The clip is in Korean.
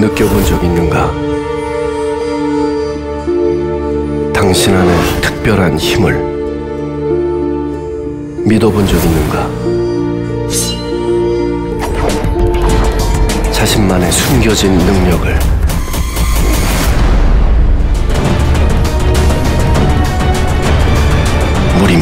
느껴본 적 있는가? 당신 안에 특별한 힘을 믿어본 적 있는가? 자신만의 숨겨진 능력을 무림